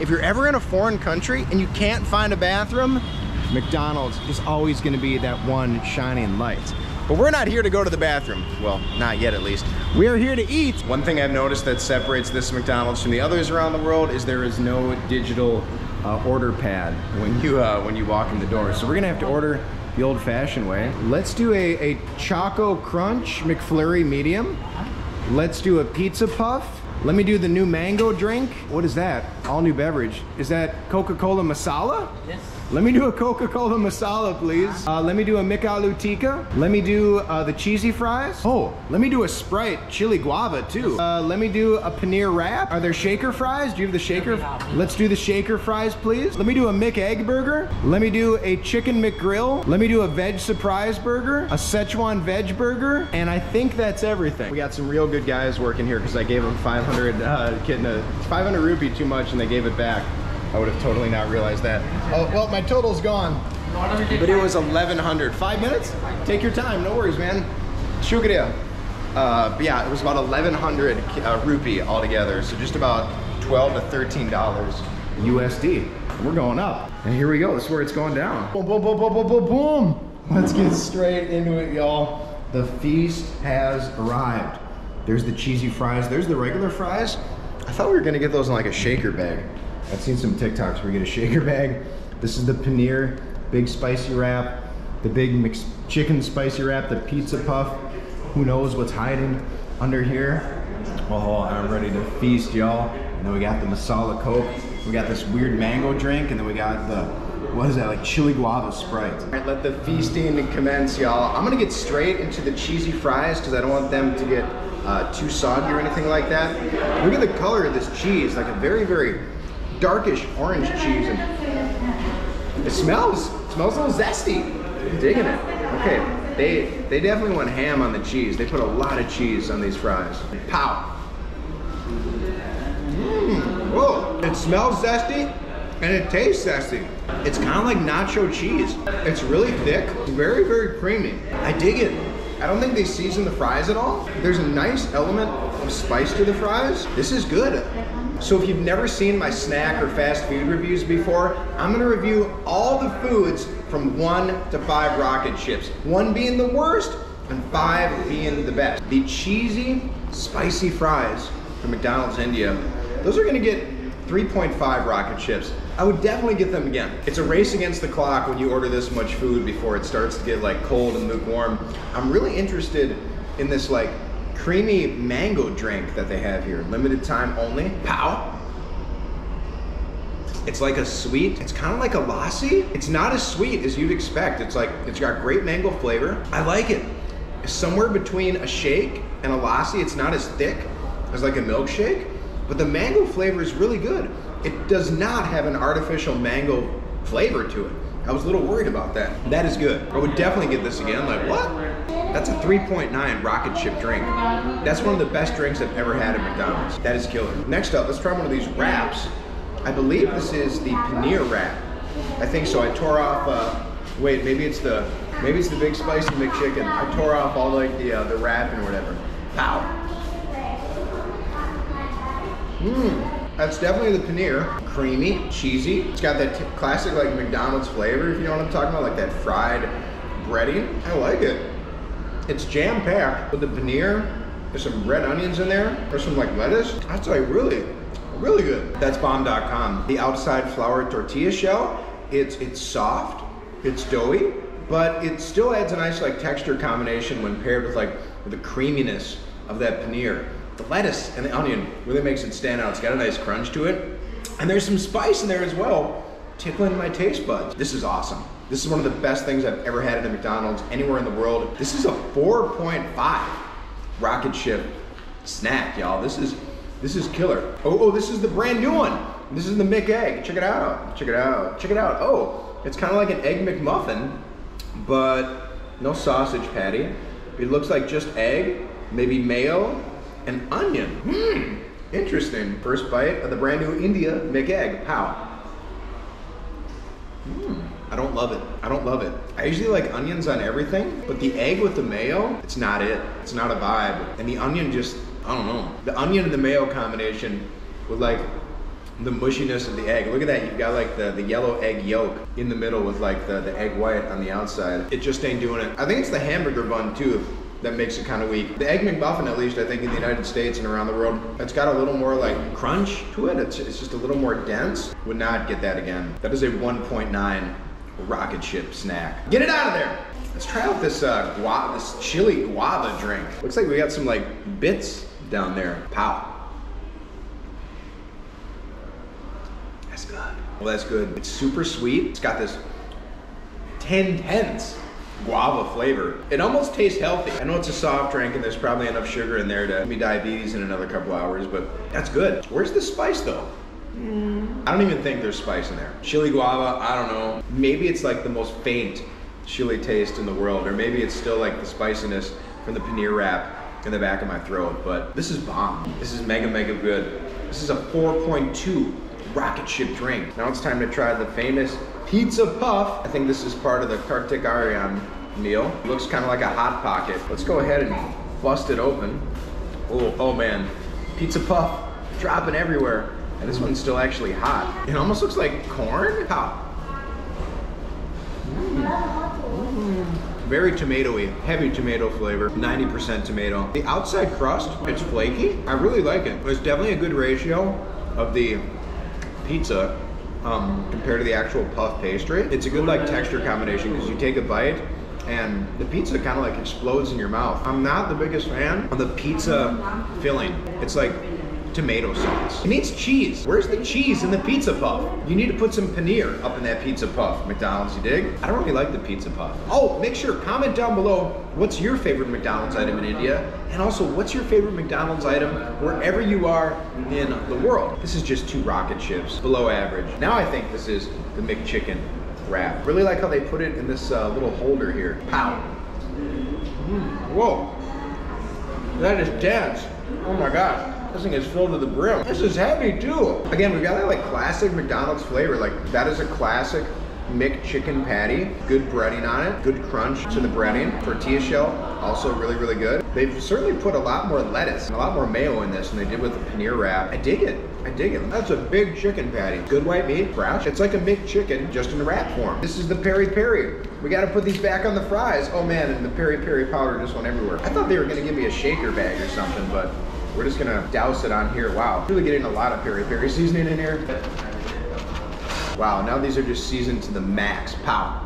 If you're ever in a foreign country and you can't find a bathroom, McDonald's is always gonna be that one shining light. But we're not here to go to the bathroom. Well, not yet at least. We are here to eat. One thing I've noticed that separates this McDonald's from the others around the world is there is no digital uh, order pad when you uh, when you walk in the door. So we're gonna have to order the old fashioned way. Let's do a, a Choco Crunch McFlurry medium. Let's do a pizza puff. Let me do the new mango drink. What is that? All new beverage. Is that Coca-Cola masala? Yes. Let me do a Coca-Cola masala, please. Uh, let me do a McAloo Tikka. Let me do uh, the cheesy fries. Oh, let me do a Sprite chili guava too. Uh, let me do a paneer wrap. Are there shaker fries? Do you have the shaker? Let's do the shaker fries, please. Let me do a McEgg Burger. Let me do a Chicken McGrill. Let me do a Veg Surprise Burger, a Szechuan Veg Burger, and I think that's everything. We got some real good guys working here because I gave them 500, uh, a 500 rupee too much and they gave it back. I would have totally not realized that. Oh, well, my total's gone. But it was 1100. Five minutes? Take your time, no worries, man. Shukriya. Uh, but yeah, it was about 1100 uh, rupee altogether. So just about 12 to 13 dollars USD. We're going up. And here we go. This is where it's going down. Boom, boom, boom, boom, boom, boom, boom. Let's get straight into it, y'all. The feast has arrived. There's the cheesy fries. There's the regular fries. I thought we were gonna get those in like a shaker bag. I've seen some TikToks where you get a shaker bag. This is the paneer, big spicy wrap, the big mix chicken spicy wrap, the pizza puff. Who knows what's hiding under here? Oh, I'm ready to feast, y'all. And then we got the masala coke. We got this weird mango drink, and then we got the what is that, like chili guava Sprite. All right, let the feasting commence, y'all. I'm gonna get straight into the cheesy fries because I don't want them to get uh, too soggy or anything like that. Look at the color of this cheese, like a very, very darkish orange cheese. And it smells, it smells a little zesty. I'm digging it. Okay, they, they definitely went ham on the cheese. They put a lot of cheese on these fries. Pow. Mmm, whoa. It smells zesty and it tastes zesty. It's kind of like nacho cheese. It's really thick, very, very creamy. I dig it. I don't think they season the fries at all. There's a nice element of spice to the fries. This is good. So if you've never seen my snack or fast food reviews before, I'm gonna review all the foods from one to five rocket ships. One being the worst and five being the best. The cheesy, spicy fries from McDonald's India, those are gonna get 3.5 rocket ships. I would definitely get them again. It's a race against the clock when you order this much food before it starts to get like cold and lukewarm. I'm really interested in this like creamy mango drink that they have here. Limited time only. Pow. It's like a sweet, it's kind of like a lassi. It's not as sweet as you'd expect. It's like, it's got great mango flavor. I like it. Somewhere between a shake and a lassi. It's not as thick as like a milkshake, but the mango flavor is really good. It does not have an artificial mango flavor to it. I was a little worried about that. That is good. I would definitely get this again. Like, what? That's a 3.9 rocket ship drink. That's one of the best drinks I've ever had at McDonald's. That is killer. Next up, let's try one of these wraps. I believe this is the paneer wrap. I think so. I tore off, uh, wait, maybe it's the, maybe it's the big spicy McChicken. I tore off all like the, uh, the wrap and whatever. Pow. Mmm. That's definitely the paneer. Creamy, cheesy. It's got that classic like McDonald's flavor, if you know what I'm talking about, like that fried breading. I like it. It's jam-packed with the paneer. There's some red onions in there. There's some like lettuce. That's like really, really good. That's bomb.com. The outside flour tortilla shell, it's, it's soft, it's doughy, but it still adds a nice like texture combination when paired with like the creaminess of that paneer. The lettuce and the onion really makes it stand out. It's got a nice crunch to it. And there's some spice in there as well, tickling my taste buds. This is awesome. This is one of the best things I've ever had at a McDonald's anywhere in the world. This is a 4.5 rocket ship snack, y'all. This is this is killer. Oh, oh, this is the brand new one. This is the McEgg. Check it out. Check it out. Check it out. Oh, it's kind of like an egg McMuffin, but no sausage patty. It looks like just egg, maybe mayo, and onion. Hmm, interesting. First bite of the brand new India McEgg. Pow. Hmm. I don't love it. I don't love it. I usually like onions on everything, but the egg with the mayo, it's not it. It's not a vibe. And the onion just, I don't know. The onion and the mayo combination with like the mushiness of the egg. Look at that. You've got like the, the yellow egg yolk in the middle with like the, the egg white on the outside. It just ain't doing it. I think it's the hamburger bun too that makes it kind of weak. The Egg McMuffin, at least I think in the United States and around the world, it's got a little more like crunch to it. It's, it's just a little more dense. Would not get that again. That is a 1.9 rocket ship snack. Get it out of there. Let's try out this uh, guava, this chili guava drink. Looks like we got some like bits down there. Pow. That's good. Well, that's good. It's super sweet. It's got this 10 tenths guava flavor. It almost tastes healthy. I know it's a soft drink and there's probably enough sugar in there to give me diabetes in another couple hours, but that's good. Where's the spice though? Mm. I don't even think there's spice in there. Chili guava, I don't know. Maybe it's like the most faint chili taste in the world, or maybe it's still like the spiciness from the paneer wrap in the back of my throat, but this is bomb. This is mega, mega good. This is a 4.2 rocket ship drink. Now it's time to try the famous pizza puff. I think this is part of the Kartik Aaryan meal. looks kind of like a hot pocket. Let's go ahead and bust it open. Oh, oh man, pizza puff dropping everywhere. And this one's still actually hot. It almost looks like corn. How? Very tomatoey, heavy tomato flavor, 90% tomato. The outside crust, it's flaky. I really like it. It's definitely a good ratio of the pizza um, compared to the actual puff pastry. It's a good like texture combination because you take a bite and the pizza kind of like explodes in your mouth. I'm not the biggest fan of the pizza filling. It's like tomato sauce. It needs cheese. Where's the cheese in the pizza puff? You need to put some paneer up in that pizza puff. McDonald's, you dig? I don't really like the pizza puff. Oh, make sure, comment down below, what's your favorite McDonald's item in India? And also, what's your favorite McDonald's item wherever you are in the world? This is just two rocket ships, below average. Now I think this is the McChicken wrap. Really like how they put it in this uh, little holder here. Pow. Mm, whoa. That is dense. Oh my gosh. This thing is filled to the brim. This is heavy too. Again, we've got that like classic McDonald's flavor. Like that is a classic McChicken patty. Good breading on it. Good crunch to the breading. Tortilla shell, also really, really good. They've certainly put a lot more lettuce and a lot more mayo in this than they did with the paneer wrap. I dig it. I dig it. That's a big chicken patty. Good white meat, fresh. It's like a McChicken, just in wrap form. This is the peri peri. We gotta put these back on the fries. Oh man, and the peri peri powder just went everywhere. I thought they were gonna give me a shaker bag or something, but we're just gonna douse it on here. Wow, really getting a lot of peri peri seasoning in here. Wow, now these are just seasoned to the max. Pow.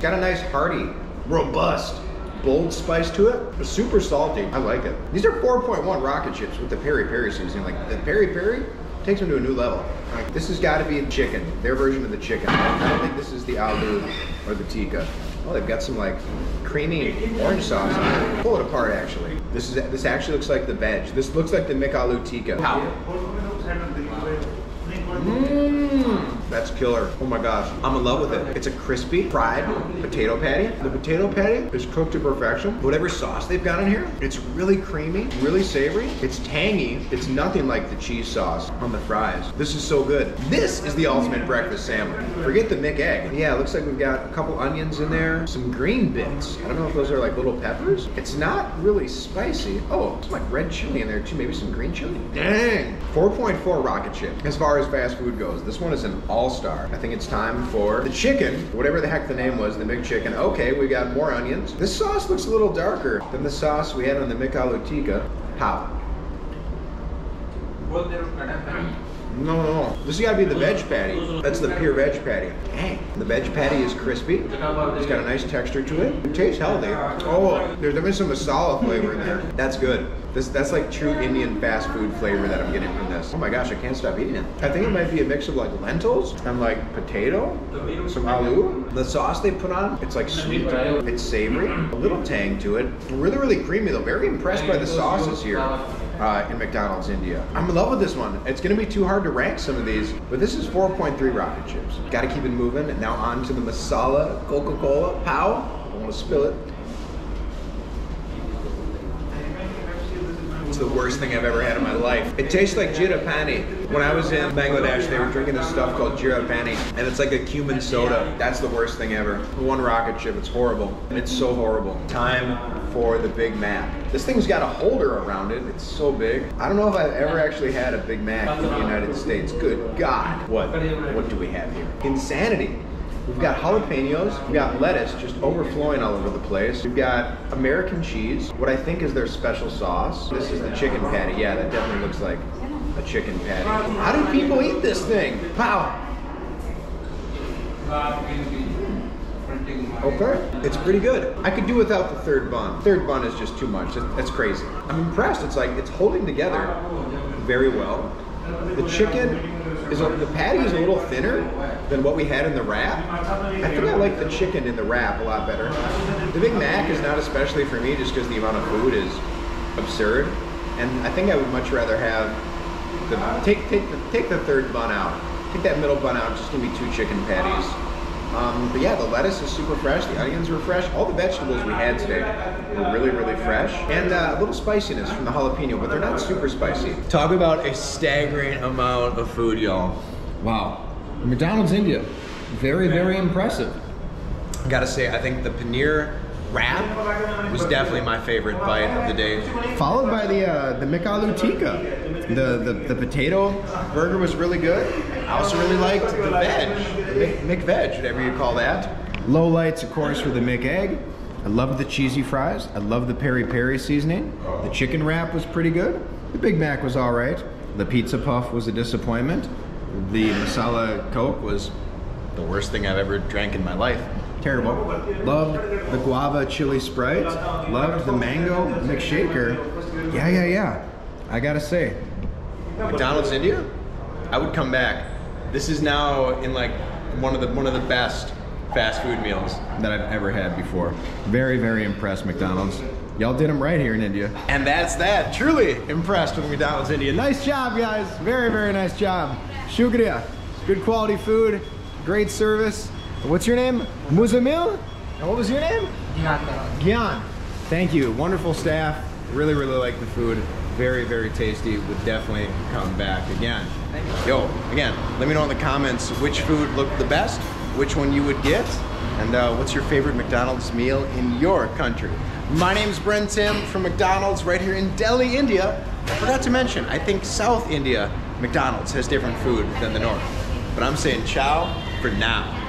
Got a nice hearty, robust, bold spice to it. Super salty. I like it. These are 4.1 rocket chips with the peri peri seasoning. Like the peri peri takes them to a new level. Like this has got to be chicken, their version of the chicken. I don't think this is the aloo or the tikka. Oh, they've got some like creamy orange sauce on it. Pull it apart actually. This is this actually looks like the veg. This looks like the McAloo tikka. How? Mmm, that's killer. Oh my gosh, I'm in love with it. It's a crispy fried potato patty. The potato patty is cooked to perfection. Whatever sauce they've got in here, it's really creamy, really savory. It's tangy. It's nothing like the cheese sauce on the fries. This is so good. This is the ultimate breakfast sandwich. Forget the McEgg. Yeah, it looks like we've got a couple onions in there, some green bits. I don't know if those are like little peppers. It's not really spicy. Oh, it's like red chili in there too, maybe some green chili. Dang. 4.4 rocket chip as far as fast food goes. This one is an all-star. I think it's time for the chicken, whatever the heck the name was, the McChicken. Okay, we got more onions. This sauce looks a little darker than the sauce we had on the tikka. How? No, no, no. This has got to be the veg patty. That's the pure veg patty. Dang. The veg patty is crispy. It's got a nice texture to it. It tastes healthy. Oh, there's definitely some masala flavor in there. That's good. This That's like true Indian fast food flavor that I'm getting from this. Oh my gosh, I can't stop eating it. I think it might be a mix of like lentils and like potato, some aloo. The sauce they put on, it's like sweet. It's savory, a little tang to it. Really, really creamy though. Very impressed by the sauces here uh, in McDonald's India. I'm in love with this one. It's gonna be too hard to rank some of these, but this is 4.3 rocket chips. Gotta keep it moving. Now on to the masala Coca-Cola. Pow. I don't wanna spill it. The worst thing I've ever had in my life. It tastes like jeera pani. When I was in Bangladesh, they were drinking this stuff called jeera pani, and it's like a cumin soda. That's the worst thing ever. One rocket ship, it's horrible. And it's so horrible. Time for the Big Mac. This thing's got a holder around it. It's so big. I don't know if I've ever actually had a Big Mac in the United States. Good God. What? What do we have here? Insanity. We've got jalapenos, we've got lettuce just overflowing all over the place. We've got American cheese, what I think is their special sauce. This is the chicken patty. Yeah, that definitely looks like a chicken patty. How do people eat this thing? Wow. Okay, it's pretty good. I could do without the third bun. Third bun is just too much. That's crazy. I'm impressed. It's like it's holding together very well. The chicken is a, the patty is a little thinner than what we had in the wrap. I think I like the chicken in the wrap a lot better. The Big Mac is not especially for me just because the amount of food is absurd. And I think I would much rather have the take take the take the third bun out. Take that middle bun out. Just give me two chicken patties. Um, but yeah, the lettuce is super fresh. The onions were fresh. All the vegetables we had today were really, really fresh. And uh, a little spiciness from the jalapeno, but they're not super spicy. Talk about a staggering amount of food, y'all. Wow. McDonald's India. Very, very impressive. Gotta say, I think the paneer wrap was definitely my favorite bite of the day. Followed by the uh, the McAloo tikka. The, the the potato burger was really good. I also really liked the veg, the McVeg, whatever you call that. Low lights, of course, were the McEgg. I love the cheesy fries. I love the peri peri seasoning. The chicken wrap was pretty good. The Big Mac was all right. The pizza puff was a disappointment. The masala coke was the worst thing I've ever drank in my life. Terrible. Loved the guava chili sprite. Loved the mango McShaker. Yeah, yeah, yeah. I gotta say, McDonald's India, I would come back. This is now in like one of the one of the best fast food meals that I've ever had before. Very, very impressed, McDonald's. Y'all did them right here in India. And that's that. Truly impressed with McDonald's India. Nice job, guys. Very, very nice job. Shukriya. Good quality food, great service. What's your name? Muzamil? And what was your name? Gyan. Gyan. Thank you. Wonderful staff. Really, really like the food. Very, very tasty. Would definitely come back again. Yo, again, let me know in the comments which food looked the best, which one you would get, and uh, what's your favorite McDonald's meal in your country. My name's Brent Timm from McDonald's right here in Delhi, India. I forgot to mention, I think South India McDonald's has different food than the North. But I'm saying ciao for now.